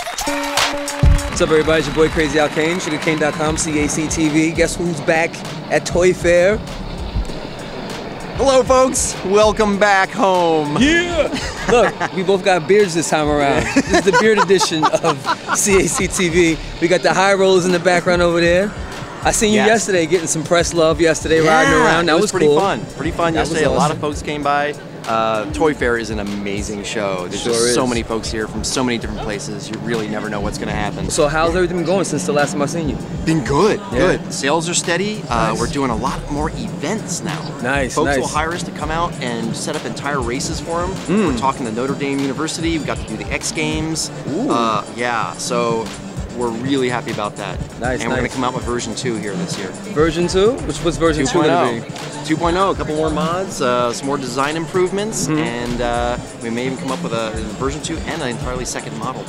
What's up, everybody? It's your boy Crazy Al Cayne, sugarcayne.com, CAC TV. Guess who's back at Toy Fair? Hello, folks. Welcome back home. Yeah! Look, we both got beards this time around. This is the beard edition of CAC TV. We got the high rollers in the background over there. I seen you Yes. yesterday getting some press love yesterday riding around. That it was, was, pretty cool. fun. Pretty fun That yesterday. A lot of folks came by. Uh, Toy Fair is an amazing show. There's Sure just so is. many folks here from so many different places. You really never know what's going to happen. So how's everything been going since the last time I've seen you? Been good, Yeah. good. Sales are steady. Uh, Nice. We're doing a lot more events now. Nice, Folks nice. will hire us to come out and set up entire races for them. Mm. We're talking to Notre Dame University. We got to do the X Games. Ooh. Uh, yeah, so we're really happy about that. Nice, And we're gonna come out with version two here this year. Version 2? Which what's version 2 gonna 2.0. be? 2.0, a couple more mods, uh, some more design improvements, Mm-hmm. and uh, we may even come up with a version 2 and an entirely second model.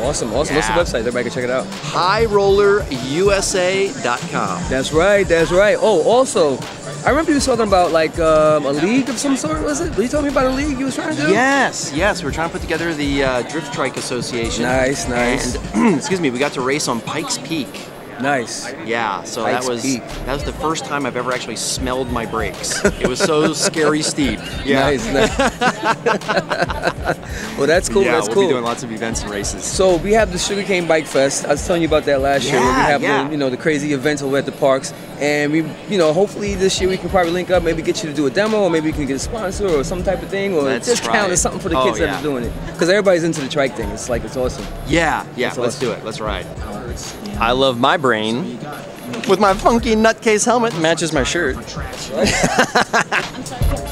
Awesome, awesome. Yeah. What's the website? Everybody can check it out. HighRollerUSA.com. That's right, that's right. Oh, also, I remember you was talking about like um, a league of some sort, was it? Were you telling me about a league you was trying to do? Yes, yes, we're trying to put together the uh, Drift Trike Association. Nice, nice. And excuse me, we got to race on Pikes Peak. Nice. Yeah, so Pikes that was Peak. that was the first time I've ever actually smelled my brakes. It was so scary steep. Yeah. Nice, nice. well, that's cool. yeah, that's we'll cool. be doing lots of events and races. So we have the Sugarcayne Bike Fest. I was telling you about that last year. Where we have yeah. the, you know the crazy events over at the parks, and we you know hopefully this year we can probably link up, maybe get you to do a demo, or maybe we can get a sponsor or some type of thing, or Let's discount or something for the Oh, kids that are doing it. Because everybody's into the trike thing. It's like it's awesome. Yeah, yeah, That's let's awesome. do it. Let's ride. I love my brain. With my funky nutcase helmet matches my shirt.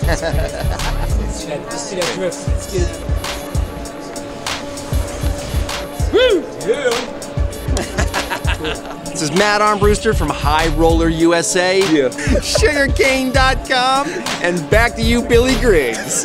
see that, just see that drift. Good. This is Matt Armbruster from High Roller USA, Yeah. sugarcayne.com, and back to you, Billy Griggs.